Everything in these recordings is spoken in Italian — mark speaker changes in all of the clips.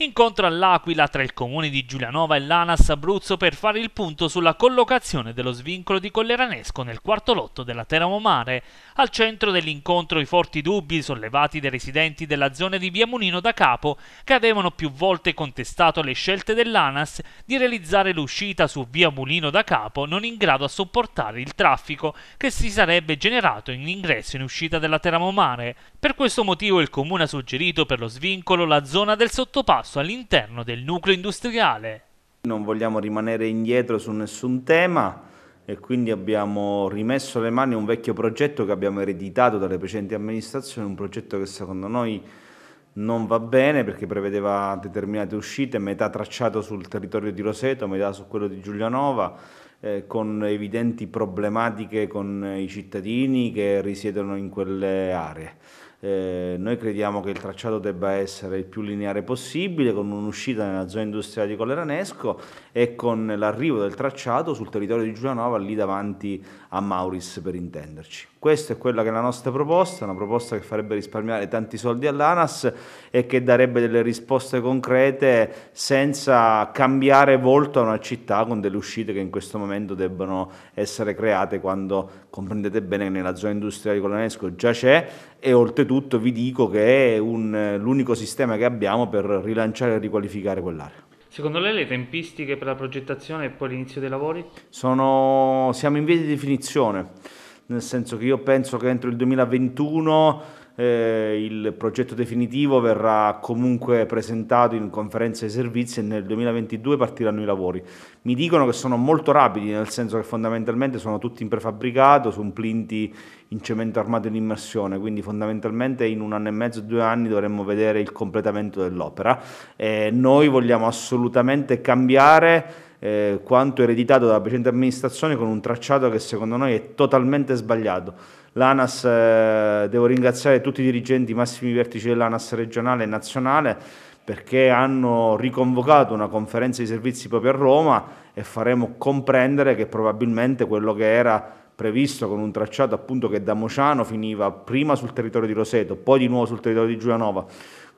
Speaker 1: Incontro all'Aquila tra il comune di Giulianova e l'ANAS Abruzzo per fare il punto sulla collocazione dello svincolo di Colleranesco nel quarto lotto della Teramo Mare. Al centro dell'incontro i forti dubbi sollevati dai residenti della zona di Via Munino da Capo, che avevano più volte contestato le scelte dell'ANAS di realizzare l'uscita su Via Mulino da Capo non in grado a sopportare il traffico che si sarebbe generato in ingresso e in uscita della Teramo Mare. Per questo motivo il comune ha suggerito per lo svincolo la zona del sottopasso passo all'interno del nucleo industriale.
Speaker 2: Non vogliamo rimanere indietro su nessun tema e quindi abbiamo rimesso le mani a un vecchio progetto che abbiamo ereditato dalle precedenti amministrazioni, un progetto che secondo noi non va bene perché prevedeva determinate uscite, metà tracciato sul territorio di Roseto, metà su quello di Giulianova, eh, con evidenti problematiche con i cittadini che risiedono in quelle aree. Eh, noi crediamo che il tracciato debba essere il più lineare possibile, con un'uscita nella zona industriale di Colleranesco e con l'arrivo del tracciato sul territorio di Giulianova, lì davanti a Mauris per intenderci. Questa è quella che è la nostra proposta, una proposta che farebbe risparmiare tanti soldi all'ANAS e che darebbe delle risposte concrete senza cambiare volto a una città con delle uscite che in questo momento debbono essere create quando comprendete bene che nella zona industriale di Colonesco già c'è e oltretutto vi dico che è l'unico sistema che abbiamo per rilanciare e riqualificare quell'area.
Speaker 1: Secondo lei le tempistiche per la progettazione e poi l'inizio dei lavori?
Speaker 2: Sono, siamo in via di definizione nel senso che io penso che entro il 2021 eh, il progetto definitivo verrà comunque presentato in conferenza dei servizi e nel 2022 partiranno i lavori. Mi dicono che sono molto rapidi, nel senso che fondamentalmente sono tutti in prefabbricato, su un plinti in cemento armato in immersione, quindi fondamentalmente in un anno e mezzo, due anni dovremmo vedere il completamento dell'opera. Eh, noi vogliamo assolutamente cambiare eh, quanto ereditato dalla precedente amministrazione con un tracciato che secondo noi è totalmente sbagliato. L'ANAS, eh, devo ringraziare tutti i dirigenti, i massimi vertici dell'ANAS regionale e nazionale perché hanno riconvocato una conferenza di servizi proprio a Roma e faremo comprendere che probabilmente quello che era previsto con un tracciato appunto che da Mociano finiva prima sul territorio di Roseto, poi di nuovo sul territorio di Giulianova,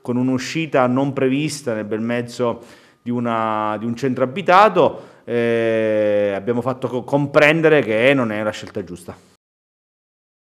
Speaker 2: con un'uscita non prevista nel bel mezzo di, una, di un centro abitato, eh, abbiamo fatto comprendere che non è la scelta giusta.